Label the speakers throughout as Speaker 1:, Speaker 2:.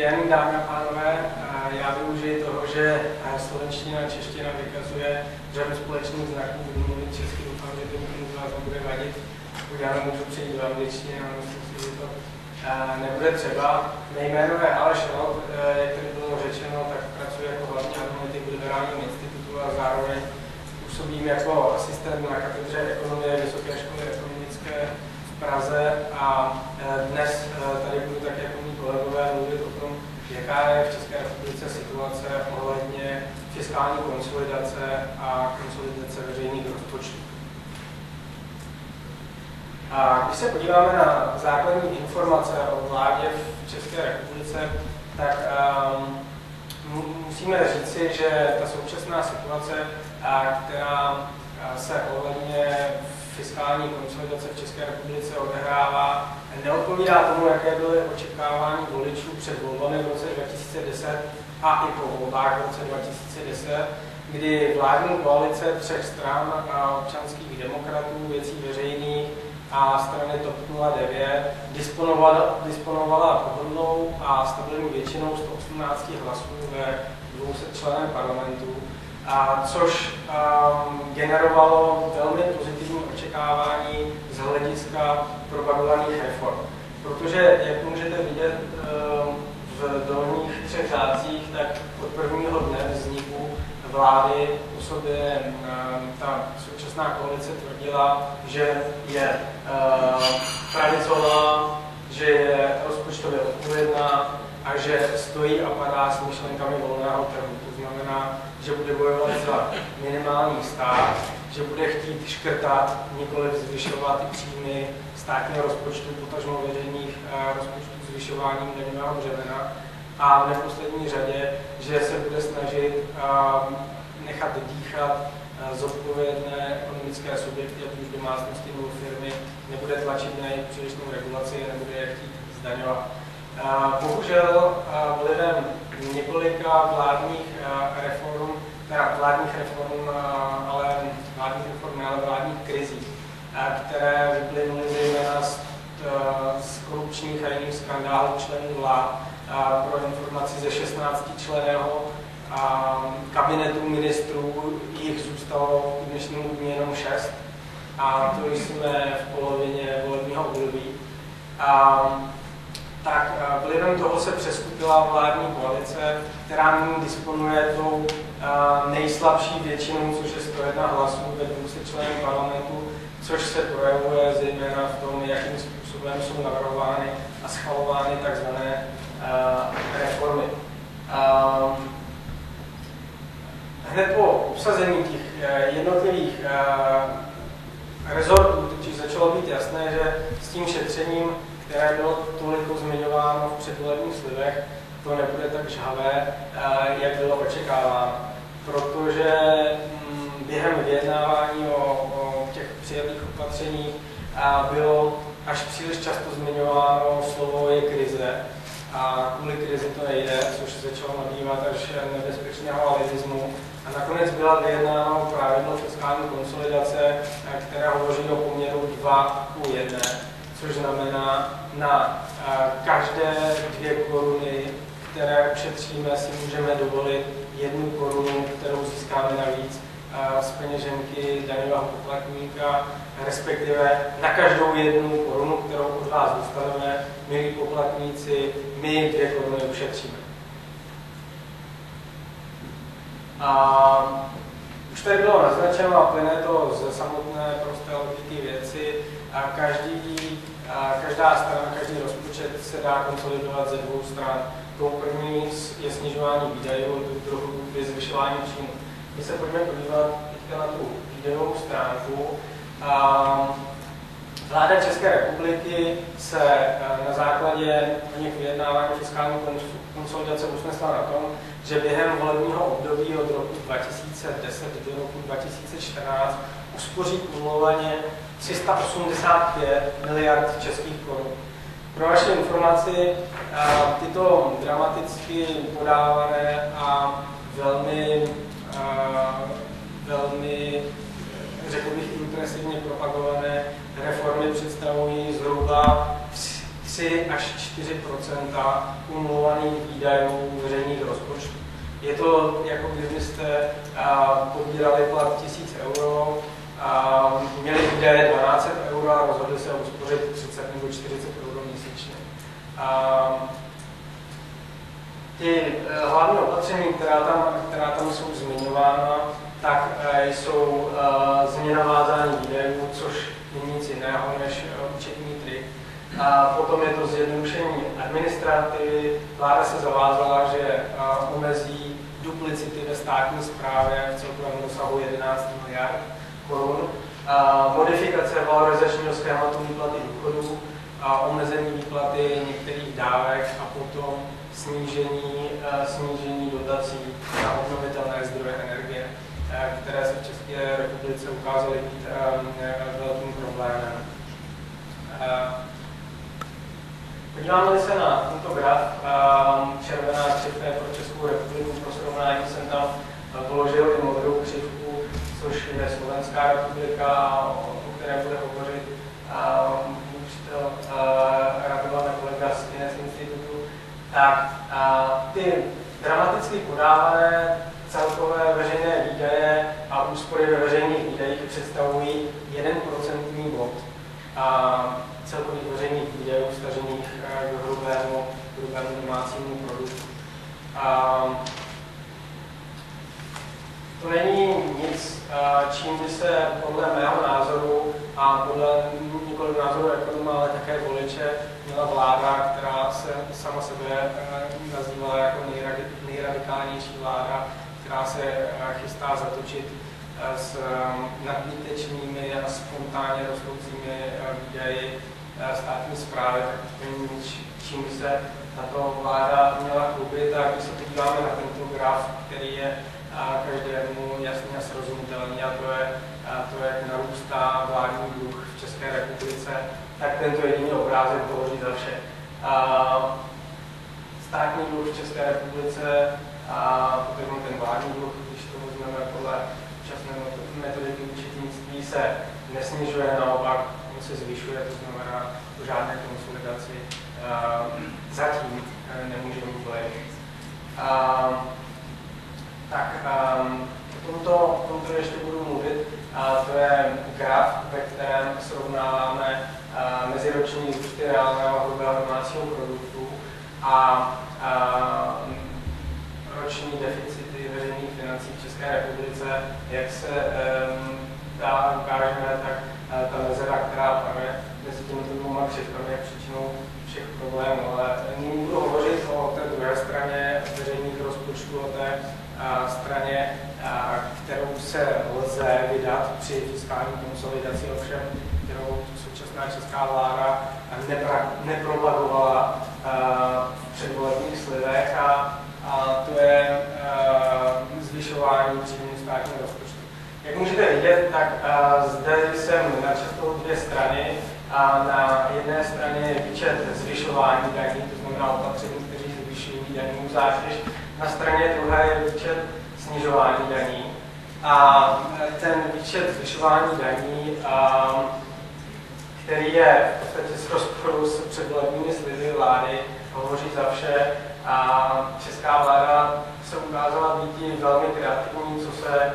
Speaker 1: den, dámy a pánové. Já využiji toho, že slovenština a čeština vykazuje řadu společných znaků, budu mluvit česky, doufám, že to nikomu z vás nebude vadit. Já nemůžu přejít do angličtiny, ale myslím si, že to nebude třeba. Mé jméno je Aleš Rod, jak tady bylo řečeno, tak pracuji jako hlavní analytik v Liberálním institutu a zároveň působím jako asistent na katedře ekonomie Vysoké školy ekonomické v Praze a dnes tady budu tak jako mý kolegové mluvit o jaká je v České republice situace ohledně fiskální konsolidace a konsolidace veřejných rozpočtů. A když se podíváme na základní informace o vládě v České republice, tak um, musíme říci, že ta současná situace, která se ohledně fiskální konsolidace v České republice odehrává, neodpovídá tomu, jaké byly očekávání voličů před volbami v roce 2010 a i po volbách v roce 2010, kdy vládní koalice třech stran a občanských demokratů, věcí veřejných a strany TOP 09 disponovala, disponovala pohodlnou a stabilní většinou 118 hlasů ve 200 členem parlamentu a což um, generovalo velmi pozitivní očekávání z hlediska propagovaných reform. Protože, jak můžete vidět um, v dolních třech řádcích, tak od prvního dne vzniku vlády u sobě um, ta současná koalice tvrdila, že je uh, pravicová, že je rozpočtově odpovědná a že stojí a padá s myšlenkami volného trhu. To znamená, že bude bojovat za minimální stát, že bude chtít škrtat, nikoli zvyšovat ty příjmy státního rozpočtu, potažmo veřejných eh, rozpočtů zvyšováním daňového břemena a v neposlední řadě, že se bude snažit ehm, nechat dýchat eh, zodpovědné ekonomické subjekty, ať už domácnosti nebo firmy, nebude tlačit na jejich přílišnou regulaci, nebude je chtít zdaňovat. Bohužel vlivem několika vládních reform, teda vládních reform, ale vládních reform, ale vládních krizí, které vyplynuly zejména z, z korupčních a jiných skandálů členů vlád pro informaci ze 16 členého kabinetu ministrů, jich zůstalo k dnešnímu dní jenom 6 a to jsme v polovině volebního období tak eh, vlivem toho se přeskupila vládní koalice, která nyní disponuje tou eh, nejslabší většinou, což je 101 hlasů ve 200 členů parlamentu, což se projevuje zejména v tom, jakým způsobem jsou navrhovány a schvalovány tzv. Eh, reformy. Hned po obsazení těch jednotlivých rezortů totiž začalo být jasné, že s tím šetřením které bylo toliko zmiňováno v předvolebních slibech, to nebude tak žhavé, eh, jak bylo očekáváno. Protože mm, během vyjednávání o, o těch přijatých opatřeních bylo až příliš často zmiňováno slovo je krize a kvůli krizi to nejde, což se začalo nabývat až nebezpečného alibismu. A nakonec byla vyjednána pravidlo fiskální konsolidace, která hovoří o poměru 2 ku 1 což znamená na každé dvě koruny, které ušetříme, si můžeme dovolit jednu korunu, kterou získáme navíc z peněženky daňového poplatníka, respektive na každou jednu korunu, kterou od vás dostaneme, milí poplatníci, my dvě koruny ušetříme. A už tady bylo naznačeno a plyne to ze samotné prosté logiky věci. A každý každá strana, každý rozpočet se dá konsolidovat ze dvou stran. Tou první je snižování výdajů, tu druhou je zvyšování příjmu. My se pojďme podívat teďka na tu výdajovou stránku. Vláda České republiky se na základě něch vyjednávání fiskální konsolidace usnesla na tom, že během volebního období od roku 2010 do roku 2014 uspoří kumulovaně 385 miliard českých korun. Pro vaši informaci, tyto dramaticky podávané a velmi, velmi řekl bych, impresivně propagované reformy představují zhruba 3 3 až 4% kumulovaných výdajů veřejných rozpočtů. Je to, jako kdybyste pobírali plat 1000 euro, měli výdaje 12 euro a rozhodli se uspořit 30 nebo 40 euro měsíčně. Ty eh, hlavní opatření, která tam, která tam jsou zmiňována, tak eh, jsou eh, změna vázání výdajů, což není nic jiného než účetní trik. A potom je to zjednodušení administrativy. Vláda se zavázala, že omezí duplicity ve státní správě v celkovém dosahu 11 miliard korun. Modifikace valorizačního schématu výplaty důchodů, a omezení výplaty některých dávek a potom snížení, snížení dotací na obnovitelné zdroje energie, které se v České republice ukázaly být velkým problémem. Podíváme se na tento graf, červená křivka pro Českou republiku, pro srovnání jsem tam položil i modrou je Slovenská republika, o které bude hovořit můj přítel Radovan kolega z Institutu, tak ty dramaticky podávané celkové veřejné výdaje a úspory ve veřejných výdajích představují 1% bod celkových veřejných výdajů stažených k hrubému, hrubému domácímu produktu. A to není nic, čím by se podle mého názoru a podle nikoli názoru ekonoma, ale také voliče měla vláda, která se sama sebe nazývala jako nejradikálnější vláda, která se chystá zatočit s nadbytečnými a spontánně rostoucími výdaji státní zprávy, tak čím se tato vláda měla chlubit. A když se podíváme na tento graf, který je každému jasný a srozumitelný, a to je, a to je, narůstá vládní dluh v České republice, tak tento jediný obrázek hovoří za vše. A státní dluh v České republice a potom ten vládní dluh, podle včasné metodiky účetnictví, se nesnižuje, naopak se zvyšuje, to znamená, o žádné konsolidaci zatím e, nemůže mít vliv tak um, o tomto, tomto ještě budu mluvit. A to je graf, ve kterém srovnáváme meziroční růsty reálného hrubého domácího produktu a uh, roční veřejných financí v České republice. Jak se dá ukážeme, tak uh, ta mezera, která panuje mezi těmito dvěma křivkami, je příčinou všech problémů. Ale nyní budu hovořit o té druhé straně veřejných rozpočtů, o té straně, kterou se lze vydat při fiskální konsolidaci, ovšem, kterou současná česká vláda nepropagovala v předvolebních slidech a, a to je zvyšování příjmů státního rozpočtu. Jak můžete vidět, tak zde jsem načetl dvě strany. A na jedné straně je výčet zvyšování daní, to znamená opatření, kteří zvyšují daní zátěž, na straně druhé je výčet snižování daní. A ten výčet zvyšování daní, který je v podstatě z rozporu s předvolebními sliby vlády, hovoří za vše. A česká vláda se ukázala být velmi kreativní, co se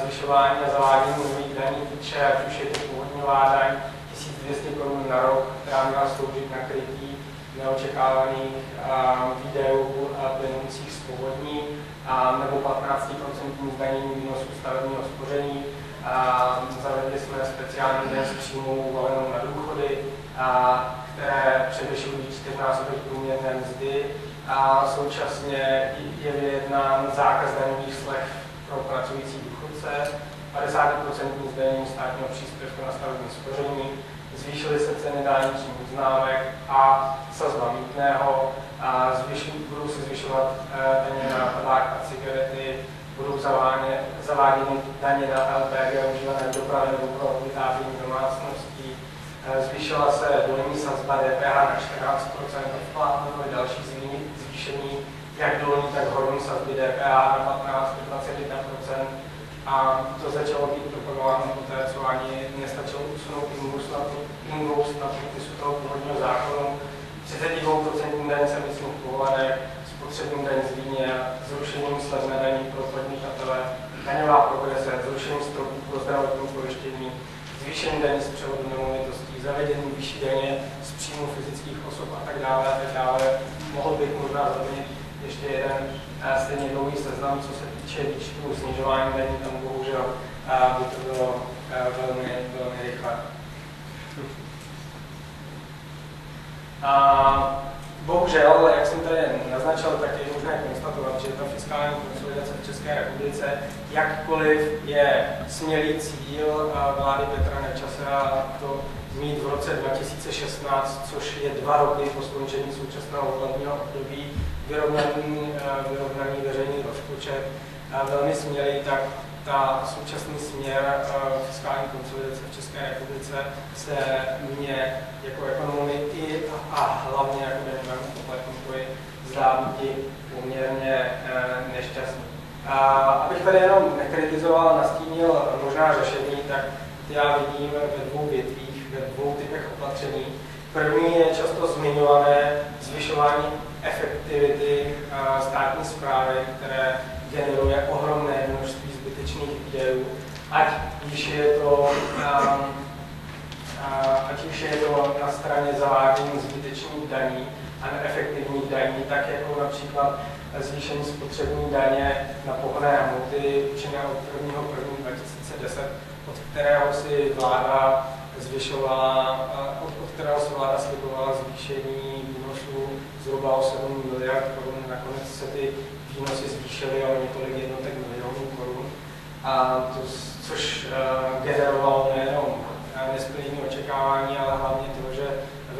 Speaker 1: zvyšování a zavádění nových daní týče, ať už je to původňová daň 1200 korun na rok, která měla sloužit na krytí neočekávaných výdajů plynoucích z povodní nebo 15% zdanění výnosu stavebního spoření. Zavedli jsme speciální den z uvalenou na důchody, které převyšují čtyřnásobek průměrné mzdy a současně je vyjednán zákaz daňových slev pro pracující důchodce, 50% zdanění státního příspěvku na stavební spoření, zvýšily se ceny dálničních uznávek a sazba mítného, a zvyšu, budou se zvyšovat eh, daně na tabák a cigarety, budou zaváděny, daně na LPG užívané v dopravě nebo pro vytápění domácností. Eh, zvýšila se dolní sazba DPH na 14% odplátnovaly další zvýšení jak dolní, tak horní sazby DPH na 15 21 a to začalo být propagováno poté, co ani nestačilo usunout ingus na, podpisu toho původního zákonu, 32% daň z emisních povolenek, spotřební daň z víně, zrušením slev na daní pro podnikatele, daňová progrese, zrušení stropů pro zdravotní pojištění, zvýšení daní z převodu nemovitostí, zavedení vyšší daně z příjmu fyzických osob a tak dále a tak dále. Mohl bych možná zmínit ještě jeden stejně dlouhý seznam, co se týče výčtu snižování daní, tam bohužel by to bylo velmi, velmi rychle. A bohužel, jak jsem tady naznačil, tak je možné konstatovat, že ta fiskální konsolidace v České republice, jakkoliv je smělý cíl vlády Petra Nečasa to mít v roce 2016, což je dva roky po skončení současného volebního období, vyrovnaný, vyrovnaný veřejný rozpočet, velmi smělý, tak ta současný směr uh, fiskální konsolidace v České republice se mě jako ekonomy i a hlavně jako daňovému poplatníkovi zdá být poměrně nešťastný. A abych tady jenom nekritizoval, nastínil možná řešení, tak já vidím ve dvou větvích, typech opatření. První je často zmiňované zvyšování efektivity státní zprávy, které generuje ohromné množství zbytečných výdajů, ať již je to, um, ať už je to na straně zavádění zbytečných daní a neefektivních daní, tak jako například zvýšení spotřební daně na pohonné hmoty účinné od 1. 1. 2010, od kterého si vláda zvyšovala, od, od kterého si vláda slibovala zvýšení výnosů zhruba o 7 miliard korun. Nakonec se ty výnosy zvýšily o několik jednotek milionů korun, a to, což uh, generovalo nejenom nesplnění očekávání, ale hlavně to, že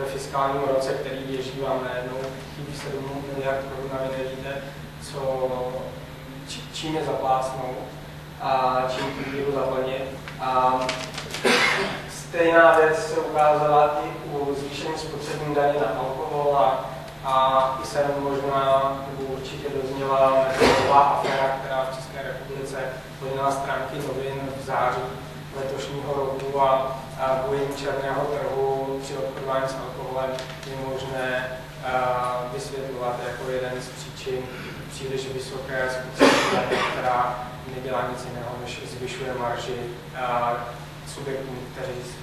Speaker 1: ve fiskálním roce, který běží vám najednou chybí 7 miliard korun a vy nevíte, co, či, čím je zaplásnou a čím tu zaplnit. A stejná věc se ukázala i u zvýšení spotřební daně na alkohol a a i jsem možná, nebo určitě dozněla nová aféra, která v České republice plnila stránky novin v září letošního roku a, a bojení černého trhu při obchodování s alkoholem je možné a, vysvětlovat jako jeden z příčin příliš vysoké spotřeby, která nedělá nic jiného, než zvyšuje marži subjektům,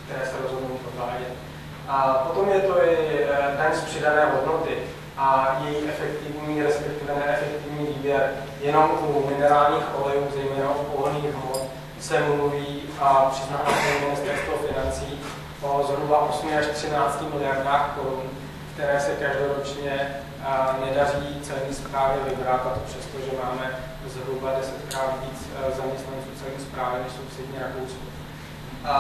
Speaker 1: které se rozhodnou podvádět. A potom je to i eh, daň z přidané hodnoty a její efektivní, respektive neefektivní výběr. Jenom u minerálních olejů, zejména u pohonných hmot, se mluví a přiznává se ministerstvo financí o zhruba 8 až 13 miliardách korun, které se každoročně nedaří celní zprávě vybrat, a to přesto, že máme zhruba 10 krát víc eh, zaměstnanců celní zprávy než sousední Rakousko. A,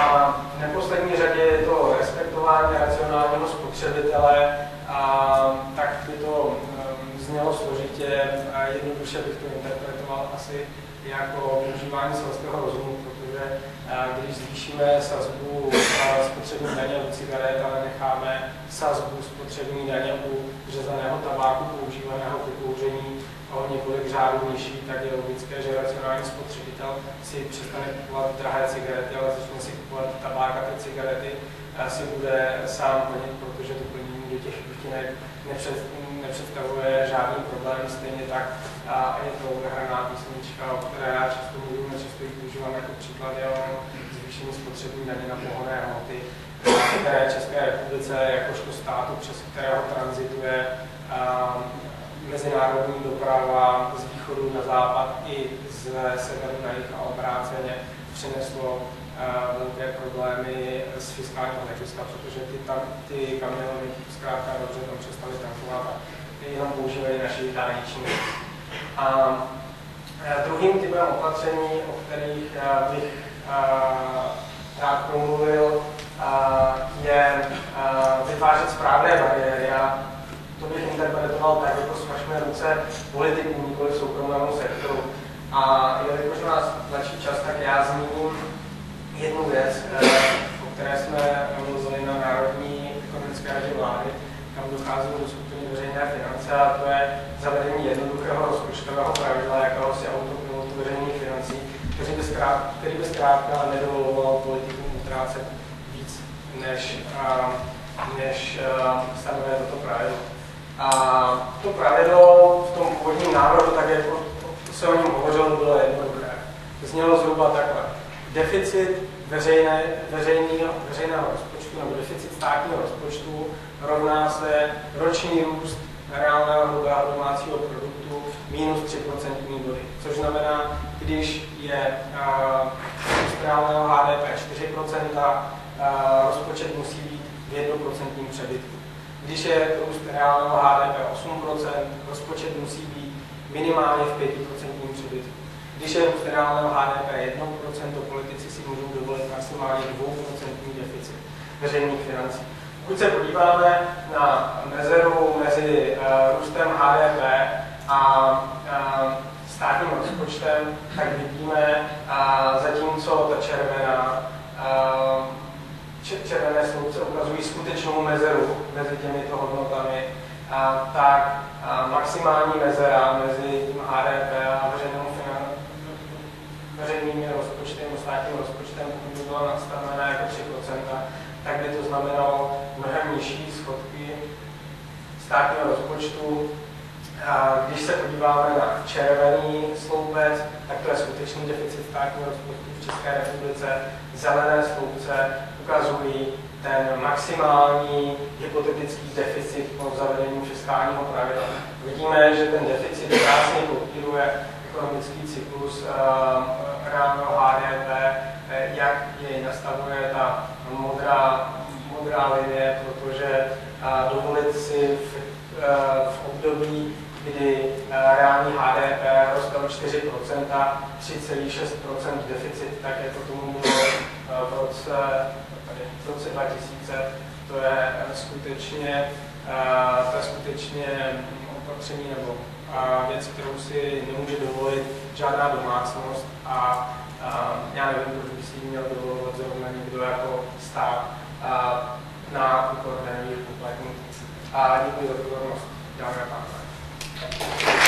Speaker 1: a v neposlední řadě je to respektování racionálního spotřebitele, a, tak by to um, znělo složitě a jednoduše bych to interpretoval asi jako využívání selského rozumu, protože a, když zvýšíme sazbu spotřební daně u cigaret, ale necháme sazbu spotřební daně u řezaného tabáku používaného k kouření o několik řádů nižší, tak je logické, že racionální spotřebitel si přestane kupovat drahé cigarety, ale začne si kupovat tabák a ty cigarety si bude sám plnit, protože to plnění do těch květinek nepřed, nepředstavuje žádný problém, stejně tak a je to hraná písnička, o které já často mluvím, často ji používám jako příklad, je o zvýšení spotřební daně na pohonné hmoty, které České republice jakožto státu, přes kterého transituje mezinárodní doprava z východu na západ i z severu na jih a obráceně přineslo uh, velké problémy s fiskálního hlediska, protože ty, tam, ty kamiony zkrátka dobře tam přestali tankovat a jenom používají naši dálniční. A uh, druhým typem opatření, o kterých uh, bych rád promluvil, je vytvářet správné bariéry. Já to bych interpretoval tak, jako svažme ruce politiků, nikoli soukromému sektoru. A jelikož nás tlačí čas, tak já zmíním jednu věc, eh, o které jsme mluvili na Národní ekonomické radě vlády, kam dochází do skupiny veřejné finance, a to je zavedení jednoduchého rozpočtového pravidla, jakéhosi autopilotu veřejných financí, který by, zkrátka, který by zkrátka nedovoloval politikům utrácet víc, než, než stanovuje toto pravidlo. A to pravidlo v tom původním návrhu, tak jako se o něm hovořilo, bylo jednoduché. Znělo zhruba takhle. Deficit veřejné, veřejného, veřejného rozpočtu nebo deficit státního rozpočtu rovná se roční růst reálného hrubého domácího produktu minus 3% body. Což znamená, když je růst reálného HDP 4%, rozpočet musí být v 1% přebytku. Když je růst reálného HDP 8%, rozpočet musí být minimálně v 5% přebytku. Když je růst reálného HDP 1%, politici si můžou dovolit maximálně 2% deficit veřejných financí. Pokud se podíváme na mezeru mezi uh, růstem HDP a uh, státním rozpočtem, tak vidíme, uh, zatímco ta červená uh, červené sloupce ukazují skutečnou mezeru mezi těmito hodnotami, a, tak a maximální mezera mezi tím HDP a veřejnou finan... veřejným rozpočtem, státním rozpočtem, pokud by byla nastavená jako 3%, tak by to znamenalo mnohem nižší schodky státního rozpočtu. A když se podíváme na červený sloupec, tak to je skutečný deficit státního rozpočtu v České republice. Zelené sloupce ukazují ten maximální hypotetický deficit po zavedení fiskálního pravidla. Vidíme, že ten deficit krásně kopíruje ekonomický cyklus uh, reálného HDP, eh, jak jej nastavuje ta modrá, modrá linie, protože uh, dovolit si v, v období, kdy reální HDP roste o 4%, 3,6% deficit, tak jako tomu bylo v roce v roce 2000, to je eh, skutečně, eh, to je skutečně opatření nebo věc, kterou si nemůže dovolit žádná domácnost a já nevím, proč by si měl dovolovat zrovna někdo jako stát na úkor daných poplatníků. A děkuji za pozornost, dámy a pánové. Thank you.